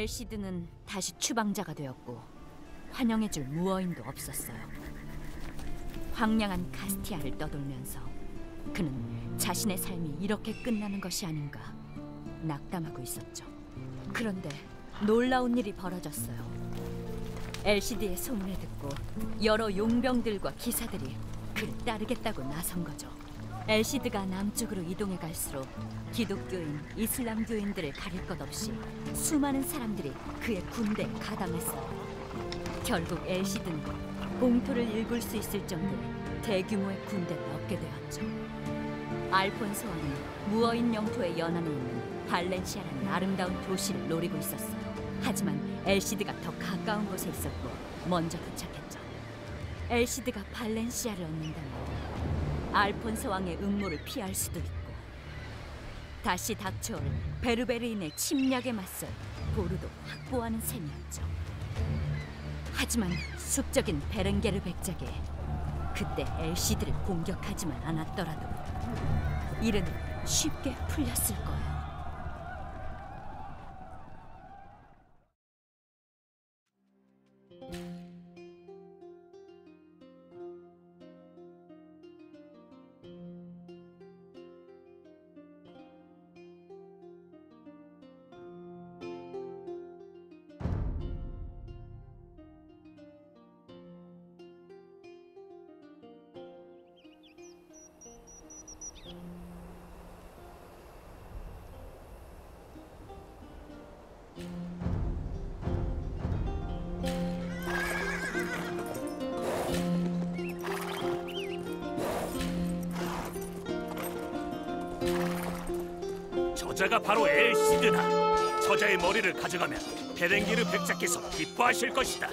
엘시드는 다시 추방자가 되었고 환영해줄 무어인도 없었어요. 황량한 카스티아를 떠돌면서 그는 자신의 삶이 이렇게 끝나는 것이 아닌가 낙담하고 있었죠. 그런데 놀라운 일이 벌어졌어요. LCD의 소문을 듣고 여러 용병들과 기사들이 그를 따르겠다고 나선 거죠. 엘시드가 남쪽으로 이동해 갈수록 기독교인, 이슬람교인들을 가릴 것 없이 수많은 사람들이 그의 군대에 가담했어요. 결국 엘시드는 공토를 일굴 수 있을 정도의 대규모의 군대를 얻게 되었죠. 알폰소 왕은 무어인 영토의 연안에 있는 발렌시아라는 아름다운 도시를 노리고 있었어요. 하지만 엘시드가 더 가까운 곳에 있었고 먼저 도착했죠. 엘시드가 발렌시아를 얻는다면 알폰소 왕의 음모를 피할 수도 있고 다시 닥쳐올 베르베르인의 침략에 맞설 보루도 확보하는 셈이었죠. 하지만 숙적인 베렌게르 백작에 그때 엘시드를 공격하지만 않았더라도 일은 쉽게 풀렸을 거예요. 저자가 바로 엘시드다. 저자의 머리를 가져가면 베렌기르 백작께서 기뻐하실 것이다.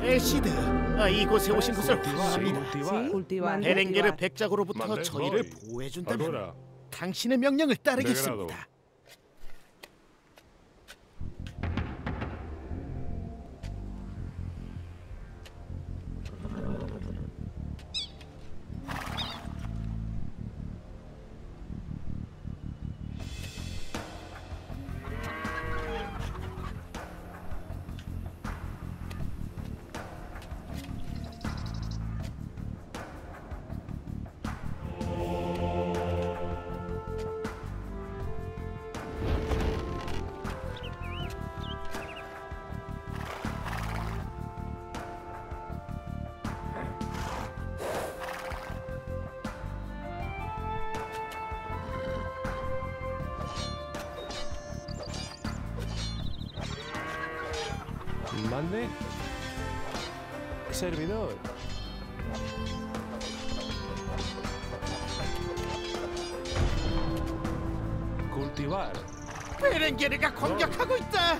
엘시드, 아, 이곳에 오신 것을 환영합니다. Cultivar. Cultivar. 베렌게르 백작으로부터 저희를 voy. 보호해준다면 당신의 명령을 따르겠습니다. Mande. Servidor. Cultivar. 베렌게르가 공격하고 있다.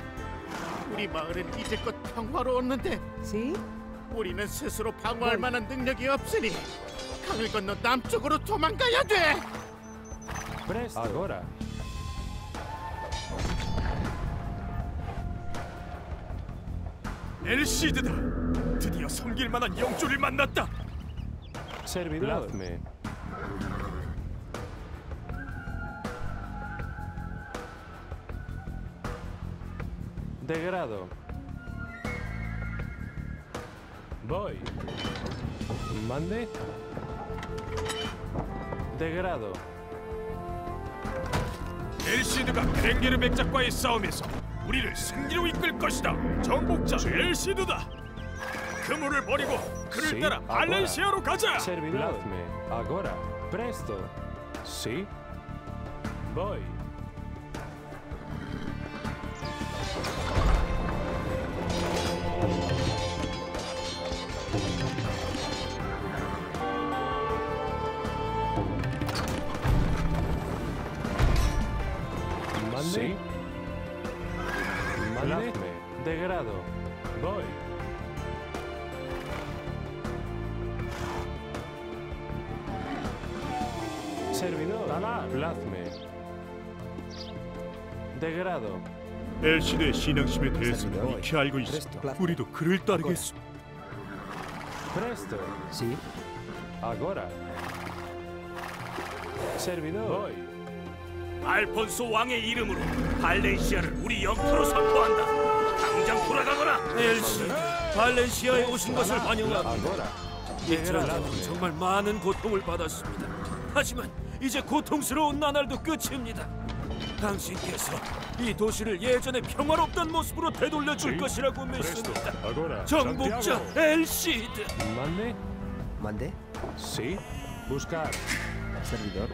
우리 마을은 이제껏 평화로웠는데 ¿Sí? 우리는 스스로 방어할 만한 능력이 없으니 강을 건너 남쪽으로 도망가야 돼. Presto. 엘시드다. 드디어 섬길 만한 영주를 만났다. Servidor. Hazme. Degrado. Voy. Mande. Degrado. 엘시드가 베렌게르 백작과의 싸움에서 우리를 승리로 이끌 것이다. 정복자 엘시드다. 그물을 버리고 그를 Sí, 따라. 발렌시아로 가자. Servidor. Ahora. Presto. Sí. Voy. 엘시드의 신앙심에 대해서는 익히 알고 있어. 우리도 그를 따르겠소. Presto. Agora. Servidor. Voy. 알폰소 왕의 이름으로 발렌시아를 우리 영토로 선포한다. 당장 돌아가거라. 엘시, 발렌시아에 오신 것을 환영합니다. Agora. 이전에는 정말 많은 고통을 받았습니다. 하지만 이제 고통스러운 나날도 끝입니다. 당신께서 이 도시를 예전의 평화롭던 모습으로 되돌려 줄 것이라고 믿습니다. 정복자. 엘시드. Mande. ¿Mande? Sí. Buscar. Servidor.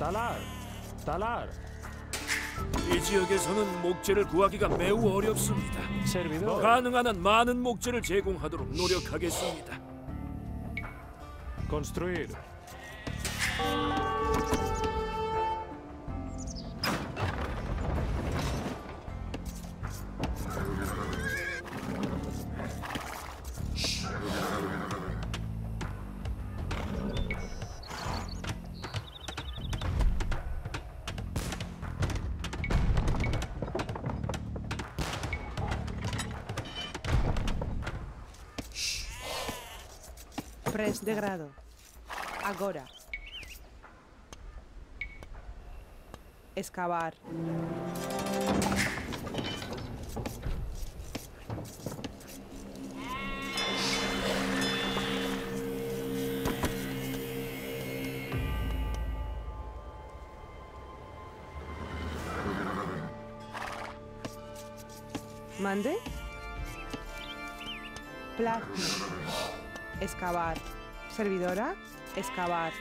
Talar. Talar. 이 지역에서는 목재를 구하기가 매우 어렵습니다. Servidor. 가능한 한 많은 목재를 제공하도록 노력하겠습니다. Construir. Pres de grado. Agora. Excavar. ¿Mande? Plasma. Excavar. Servidora. Excavar.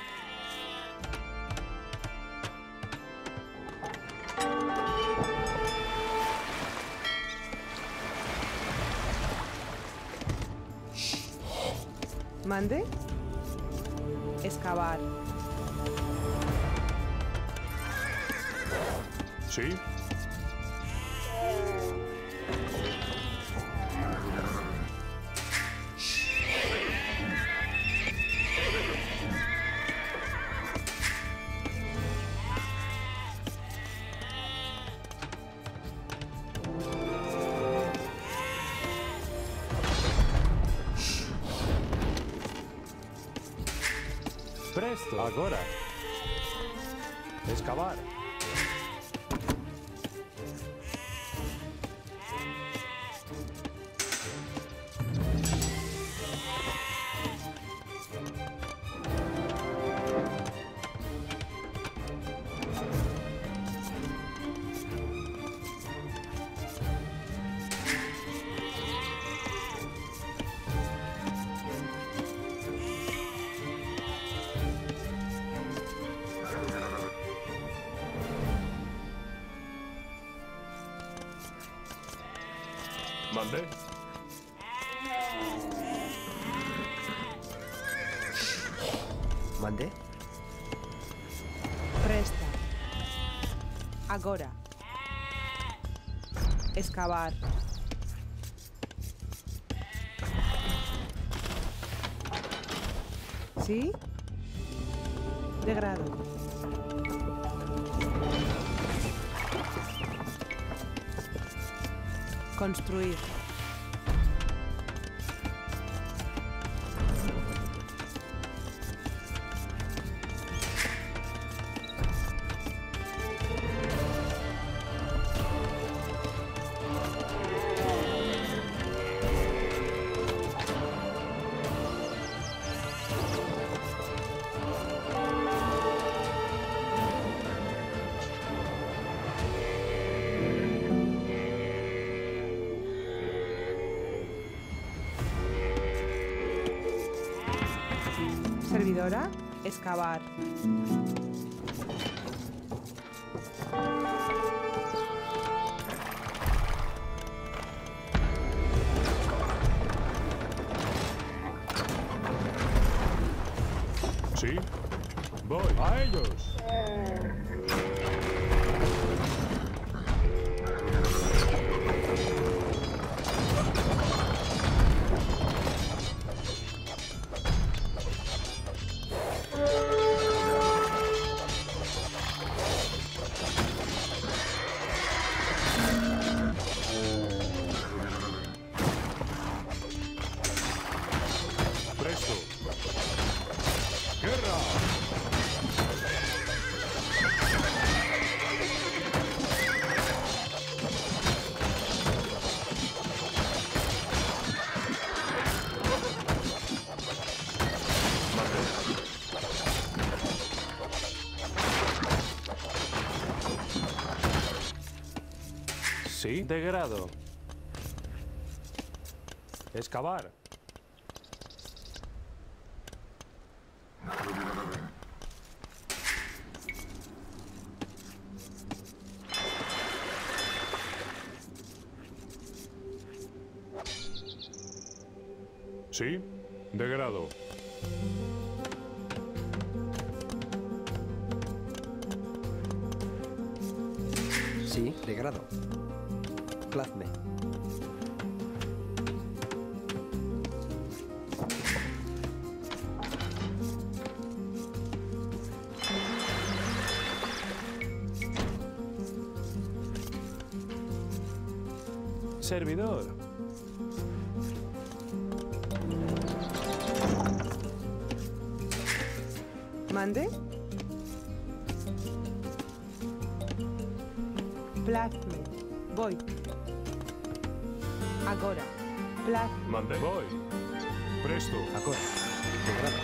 Mande. Excavar. Sí. Presto. Agora. Excavar. Presta. Agora. Excavar. ¿Sí? De grado. Construir. Servidora, excavar. Sí. Voy. A ellos. Sí. De grado. Excavar. Sí. De grado. Servidor. ¿Mande? Plazme. Voy. Agora. Plazme. Mande. Voy. Presto. Agora. Grado.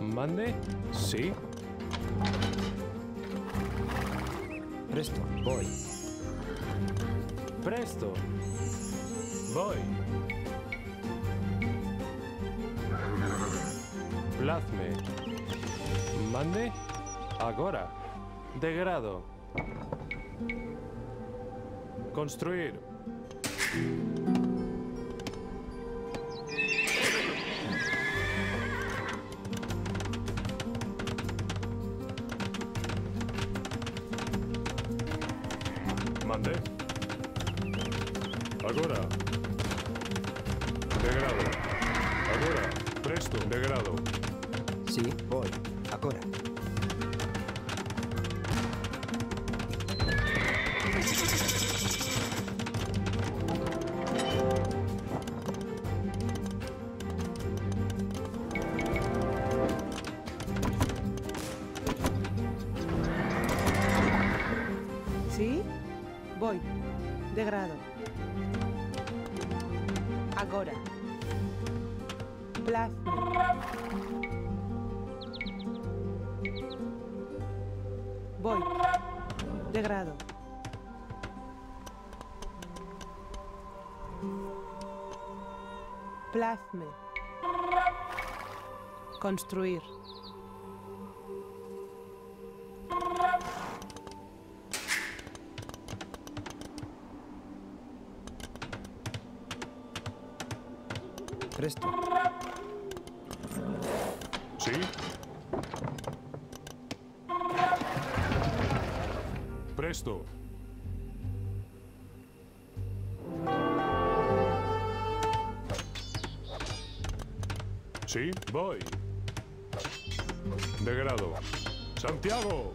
Mande. Sí. Presto. Voy. Presto. Voy. Plazme. Mande. Agora. De grado. Construir. Agora. Plazme. Voy. De grado. Plazme. Construir. Santiago.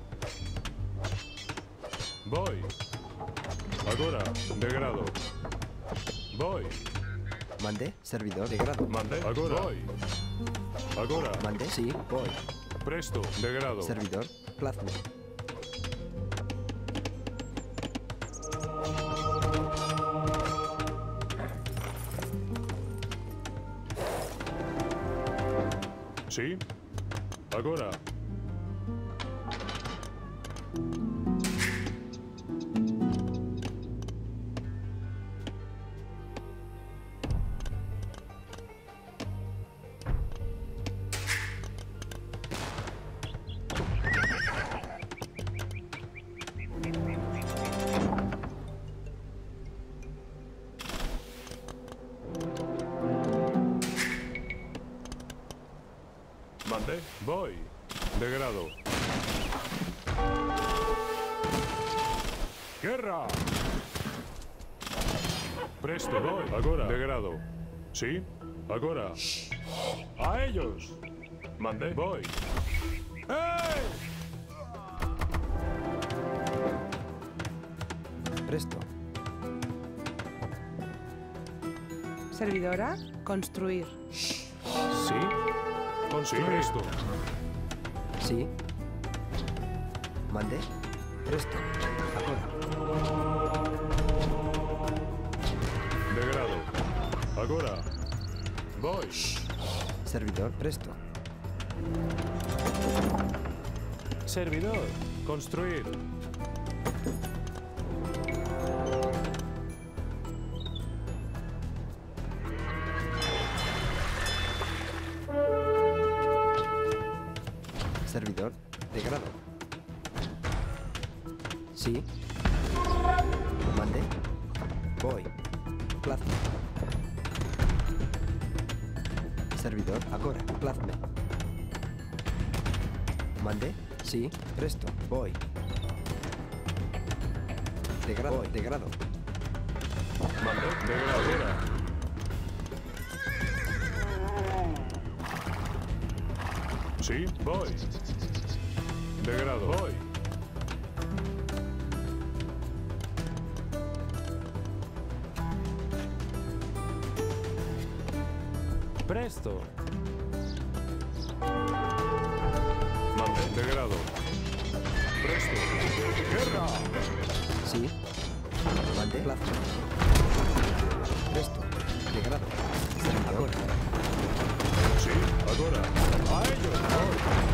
Voy. Agora, de grado. Voy. Mande. Servidor. De grado. Mande. Agora. Voy. Agora. Mande. Sí, voy. Presto, de grado. Servidor. Plazme. Sí. Agora. Voy. Degrado. Guerra. Presto, voy. Agora. Degrado. Sí. Agora. A ellos. Mandé. Voy. ¡Ey! Presto. Servidora, construir. Sí. Construir esto. Sí. Mande. Presto. Agora. Degrado. Agora. Voy. Servidor. Presto. Servidor. Construir. Sí. Mande. Voy. Plasma. Servidor. Agora. Plasma. Mande. Sí. Presto. Voy. Degrado. Voy. Degrado. Mandé. Degrado. Agora. Sí, voy. Degrado. Voy. Presto. Mandé. Degrado. Presto. Guerra. Sí. Mande. Plasma. Presto. Degrado. Agora. Sí, ahora. A ellos. Voy.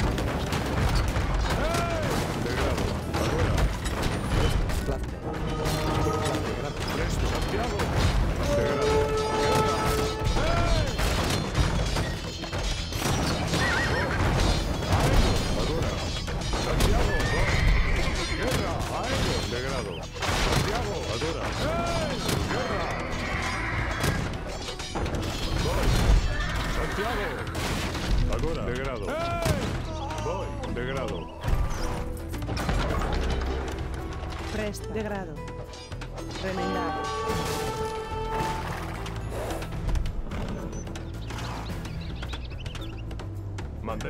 Mandé.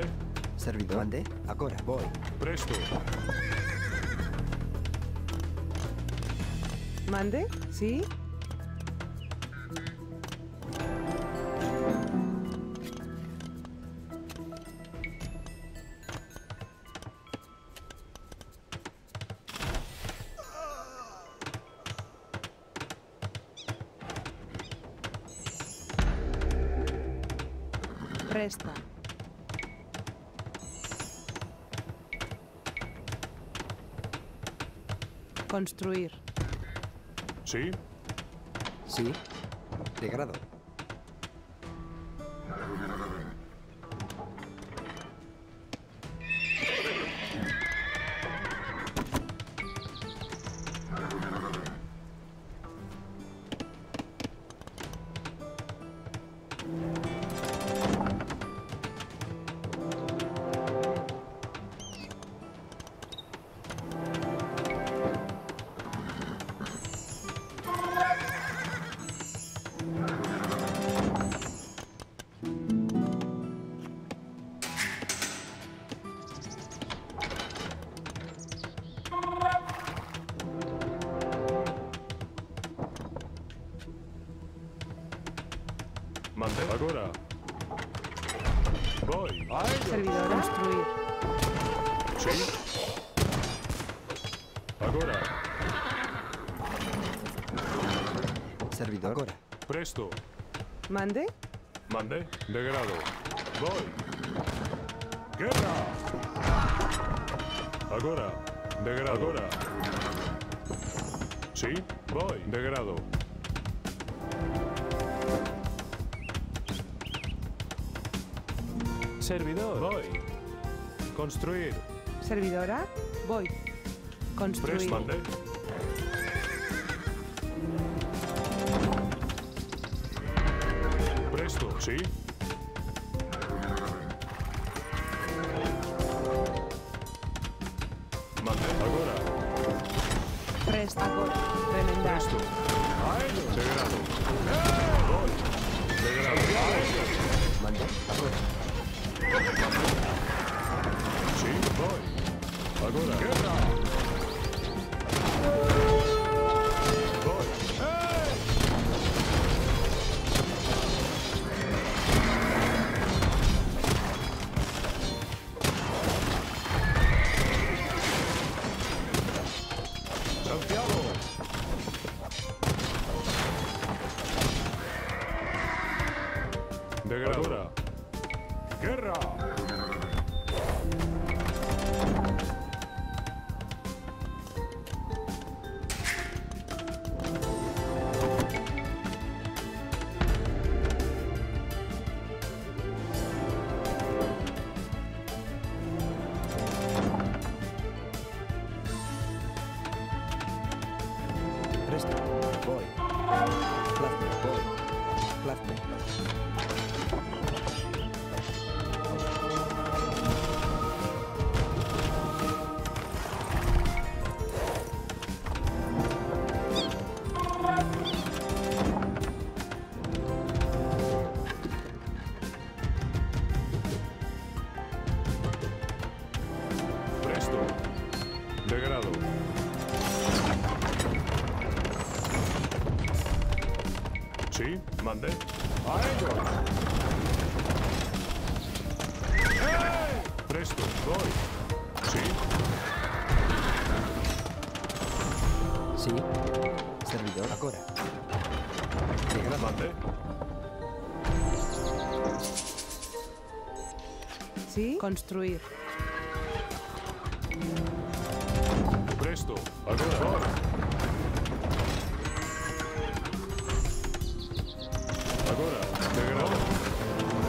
Servidor. Mande. Agora. Voy. Presto. Mande, sí. Construir. Sí. Sí. Degrado. Mandé. Presto. Mande, Mandé. Degrado. Voy. Guerra. Agora. Degrado. Agora. Sí. Voy. Degrado. Servidor. Voy. Construir. servidora, voy. Construir. Sí. Construir. Presto. Voy. Agora, de grado.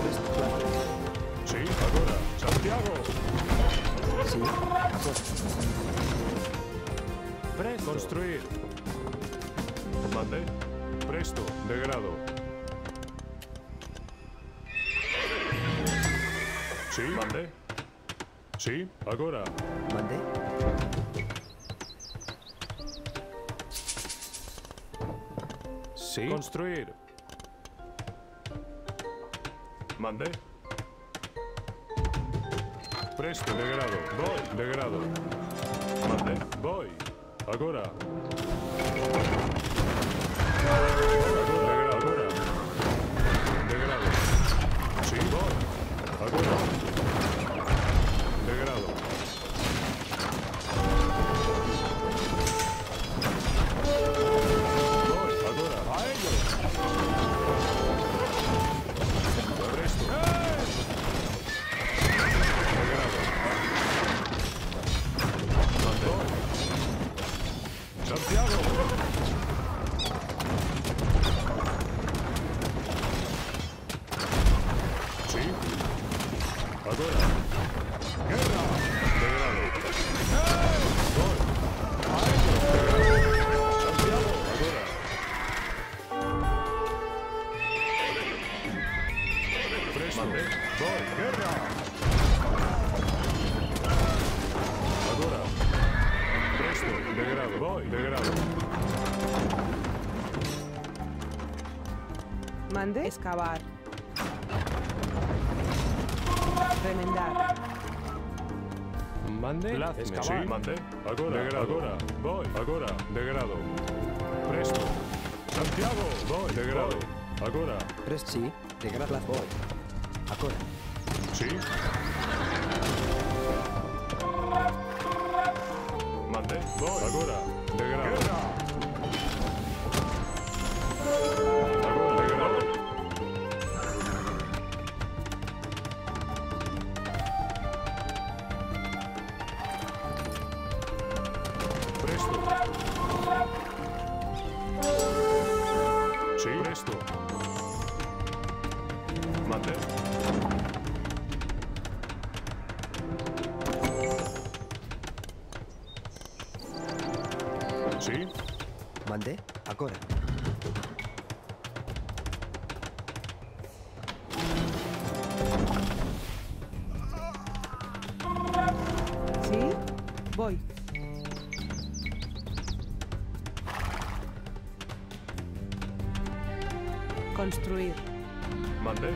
Presto. Plazme. Sí, agora. Santiago. Sí. Presto. Construir. Mande. Presto, de Sí, mande. Sí, agora. Mande. Sí. Construir. Mande. Presto, de grado. Voy, de grado. Mande. Voy. Agora, agora. Mande. Excavar. Remendar. Mande. Sí, mande. Agora. De grado. Agora. Voy. Agora. De grado. Presto. Santiago. Voy. De grado. Agora. Presto. Sí. De grado. Voy. Agora. Sí. Voy. Construir. Mandé.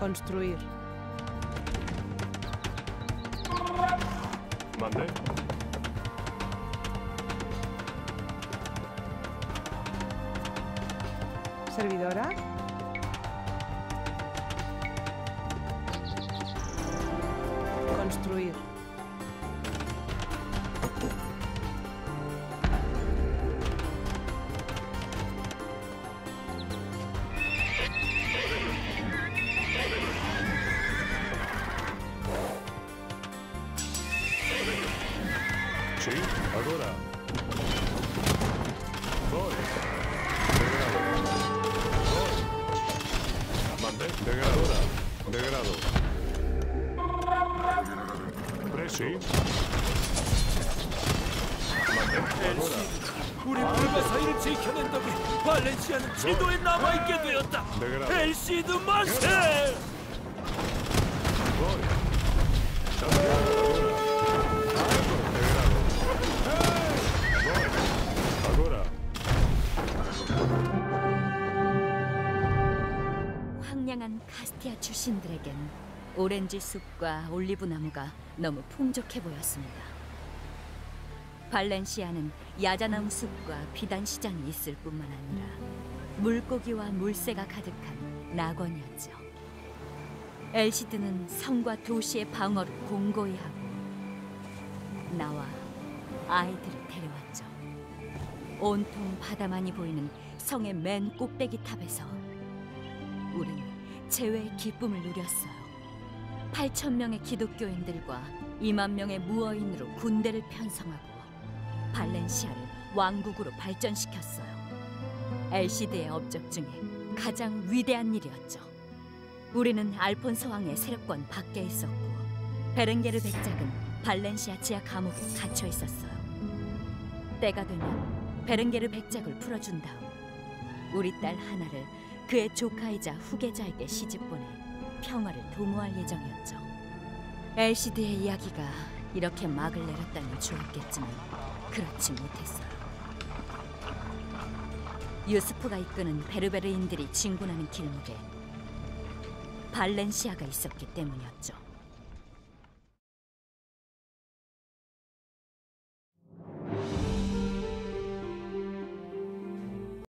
Construir. Mande. Servidora. 엘시, 우리 불가 사이를 지켜낸 덕에 발렌시아는 지도에 남아있게 되었다. 엘시드. Allora. 황량한 카스티아 출신들에겐 오렌지 숲과 올리브 나무가 너무 풍족해 보였습니다. 발렌시아는 야자나무 숲과 비단 시장이 있을 뿐만 아니라 물고기와 물새가 가득한 낙원이었죠. 엘시드는 성과 도시의 방어를 공고히 하고 나와 아이들을 데려왔죠. 온통 바다만이 보이는 성의 맨 꼭대기 탑에서 우린 재회의 기쁨을 누렸어요. 8천 명의 기독교인들과 2만 명의 무어인으로 군대를 편성하고 발렌시아를 왕국으로 발전시켰어요. 엘시드의 업적 중에 가장 위대한 일이었죠. 우리는 알폰소 왕의 세력권 밖에 있었고 베렌게르 백작은 발렌시아 지하 감옥에 갇혀 있었어요. 때가 되면 베렌게르 백작을 풀어준 다음 우리 딸 하나를 그의 조카이자 후계자에게 시집 보내 평화를 도모할 예정이었죠. 엘시드의 이야기가 이렇게 막을 내렸다니 좋았겠지만 그렇지 못했어요. 유스프가 이끄는 베르베르인들이 진군하는 길목에 발렌시아가 있었기 때문이었죠.